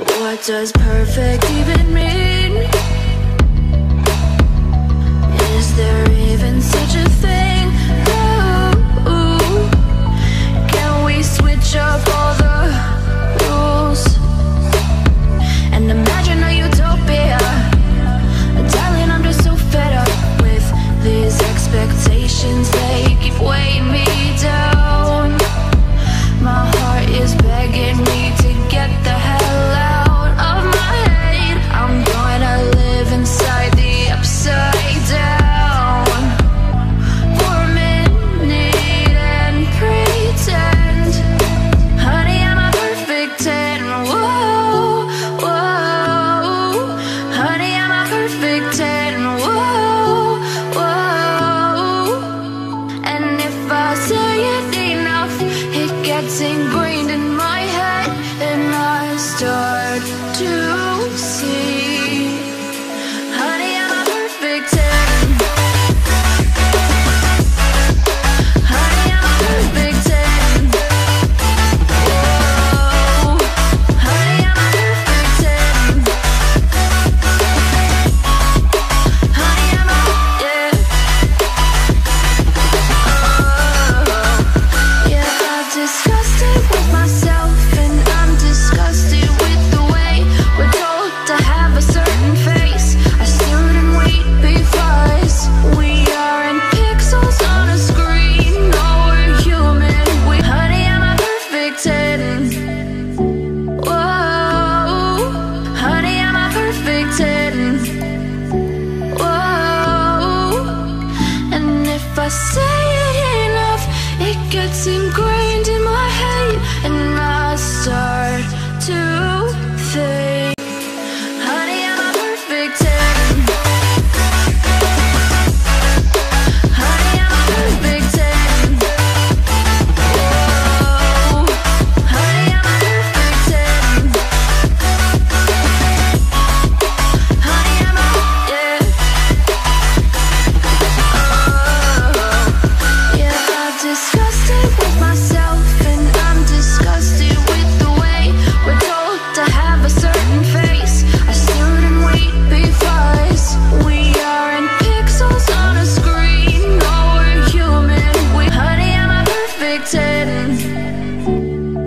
What does perfect even mean? Is there even such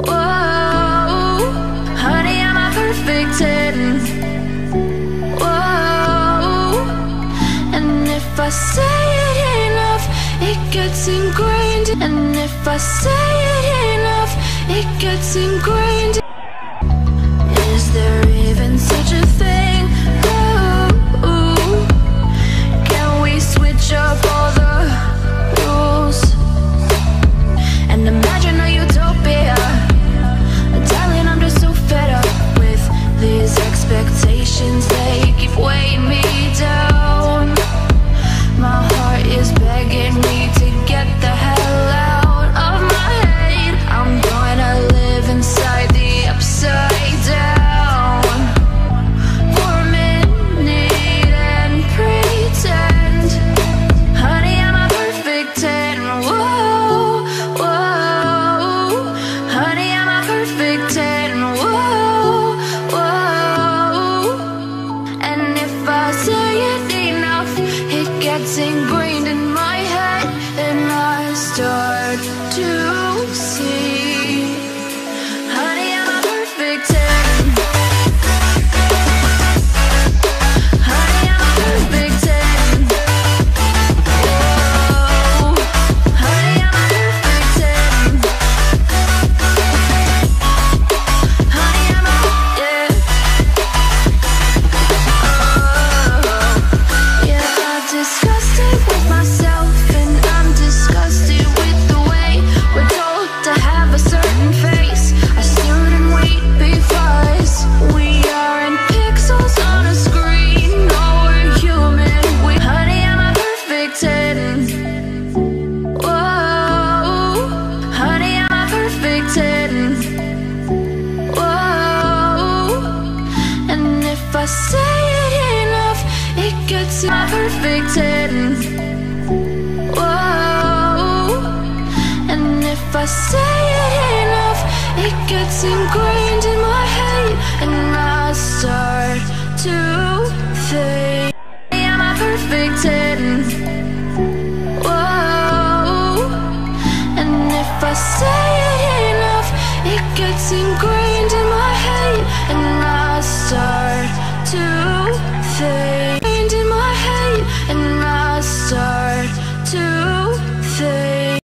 Whoa. Honey, I'm a perfect 10 Whoa. And if I say it enough It gets ingrained. And if I say it enough It gets ingrained. Is there even My perfect ten. Whoa. And if I say it enough It gets ingrained in my head And I start to think.